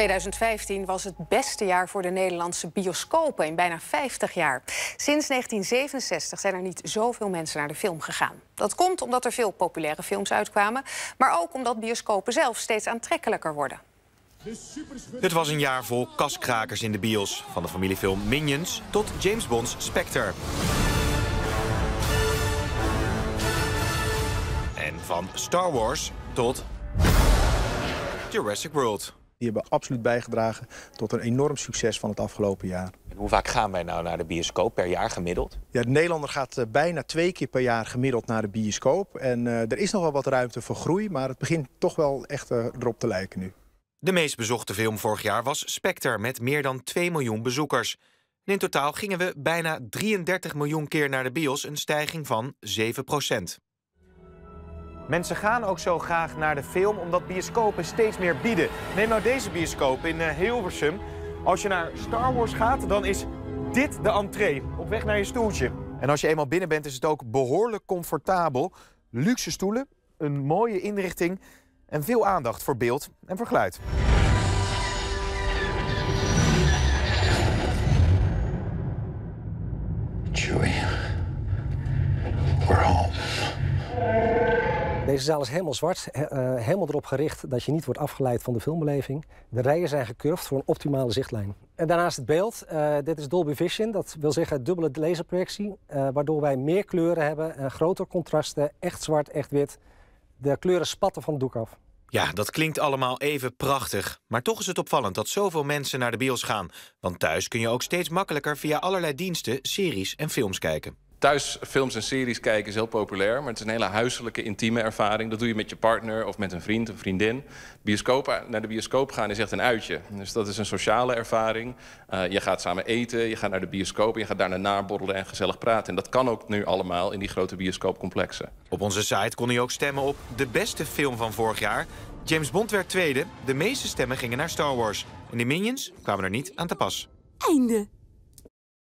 2015 was het beste jaar voor de Nederlandse bioscopen in bijna 50 jaar. Sinds 1967 zijn er niet zoveel mensen naar de film gegaan. Dat komt omdat er veel populaire films uitkwamen, maar ook omdat bioscopen zelf steeds aantrekkelijker worden. Het was een jaar vol kaskrakers in de bios. Van de familiefilm Minions tot James Bond's Spectre. En van Star Wars tot Jurassic World. Die hebben absoluut bijgedragen tot een enorm succes van het afgelopen jaar. En hoe vaak gaan wij nou naar de bioscoop per jaar gemiddeld? Ja, de Nederlander gaat eh, bijna twee keer per jaar gemiddeld naar de bioscoop. En uh, er is nog wel wat ruimte voor groei, maar het begint toch wel echt uh, erop te lijken nu. De meest bezochte film vorig jaar was Spectre met meer dan 2 miljoen bezoekers. En in totaal gingen we bijna 33 miljoen keer naar de bios, een stijging van 7 procent. Mensen gaan ook zo graag naar de film omdat bioscopen steeds meer bieden. Neem nou deze bioscoop in uh, Hilversum. Als je naar Star Wars gaat, dan is dit de entree. Op weg naar je stoeltje. En als je eenmaal binnen bent, is het ook behoorlijk comfortabel. Luxe stoelen, een mooie inrichting en veel aandacht voor beeld en voor geluid. Chewie, we're home. Deze zaal is helemaal zwart, uh, helemaal erop gericht dat je niet wordt afgeleid van de filmbeleving. De rijen zijn gecurved voor een optimale zichtlijn. En daarnaast het beeld. Uh, dit is Dolby Vision, dat wil zeggen dubbele laserprojectie, uh, waardoor wij meer kleuren hebben, en groter contrasten, echt zwart, echt wit. De kleuren spatten van het doek af. Ja, dat klinkt allemaal even prachtig. Maar toch is het opvallend dat zoveel mensen naar de bios gaan. Want thuis kun je ook steeds makkelijker via allerlei diensten, series en films kijken. Thuis films en series kijken is heel populair, maar het is een hele huiselijke, intieme ervaring. Dat doe je met je partner of met een vriend, een vriendin. Bioscoop, naar de bioscoop gaan is echt een uitje. Dus dat is een sociale ervaring. Uh, je gaat samen eten, je gaat naar de bioscoop... je gaat daarna naborrelen en gezellig praten. En dat kan ook nu allemaal in die grote bioscoopcomplexen. Op onze site kon je ook stemmen op de beste film van vorig jaar. James Bond werd tweede. De meeste stemmen gingen naar Star Wars. En de Minions kwamen er niet aan te pas. Einde.